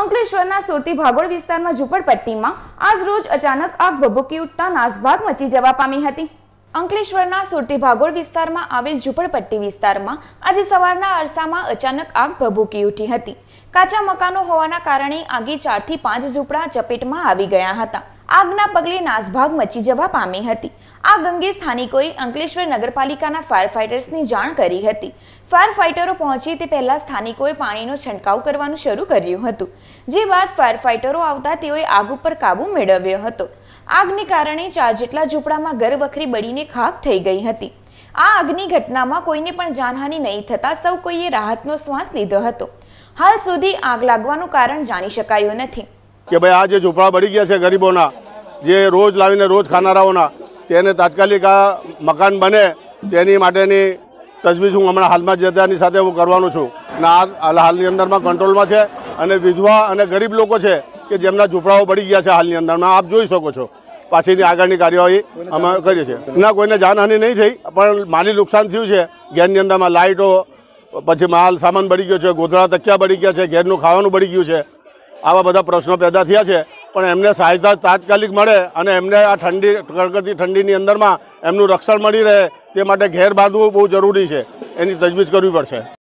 અંકલેશ્વરના સુરતી ભાગોળ વિસ્તારમાં ઝૂંપડપટ્ટીમાં આજ રોજ અચાનક આગ ભભૂકી ઉઠતા નાસભાગ મચી જવા પામી હતી. અંકલેશ્વરના સુરતી ભાગોળ વિસ્તારમાં આવેલ ઝૂંપડપટ્ટી વિસ્તારમાં આજે સવારના અરસામાં અચાનક આગ ભભૂકી ઉઠી હતી. કાચા મકાનો હોવાના કારણે આગે ચારથી પાંચ ઝૂંપડા ચપેટમાં આવી ગયા હતા. આગના પગલે નાસભાગ મચી જવા પામી હતી. આ અંગે સ્થાનિકોએ અંકલેશ્વર નગરપાલિકાના ફાયર ફાઇટર્સની જાણ કરી હતી. ફાયર ફાઇટરો પહોંચે તે પહેલા સ્થાનિકોએ પાણીનો છંટકાવ કરવાનું શરૂ કર્યું હતું. જે બાદ ફાયર ફાઇટરો આવતા તેઓએ આગ ઉપર કાબુ મેળવ્યો હતો. આગને કારણે ચાર જેટલા ઝૂંપડામાં ઘર વખરી બળીને ખાક થઈ ગઈ હતી. આ આગની ઘટનામાં કોઈને પણ જાનહાનિ નહીં થતા સૌ કોઈએ રાહતનો શ્વાસ લીધો હતો. હાલ સુધી આગ લાગવાનું કારણ જાણી શકાયું નથી. કે ભાઈ, આ જે ઝૂંપડા બળી ગયા છે ગરીબોના, જે રોજ લાવીને રોજ ખાનારાઓના, તેને તાત્કાલિક આ મકાન બને, તેની માટેની તજવીજ હું હમણાં હાલમાં જતાની સાથે હું કરવાનું છું. અને આ હાલ- હાલની અંદરમાં કંટ્રોલમાં છે અને વિધવા અને ગરીબ લોકો છે કે જેમના ઝૂંપડાઓ બળી ગયા છે હાલની અંદરમાં. આપ જોઈ શકો છો. પાછીની આગળની કાર્યવાહી અમે કરીએ છીએ. ના, કોઈને જાનહાનિ નહીં થઈ, પણ માલી નુકસાન થયું છે. ઘેરની અંદરમાં લાઇટો પછી માલ સામાન બળી ગયો છે, ગોધડા તકિયા બળી ગયા છે, ઘેરનું ખાવાનું બળી ગયું છે. આવા બધા પ્રશ્નો પેદા થયા છે. પણ એમને સહાયતા તાત્કાલિક મળે અને એમને આ ઠંડી, કડકડતી ઠંડીની અંદરમાં એમનું રક્ષણ મળી રહે તે માટે ઘેર બાંધવું બહુ જરૂરી છે. એની તજવીજ કરવી પડશે.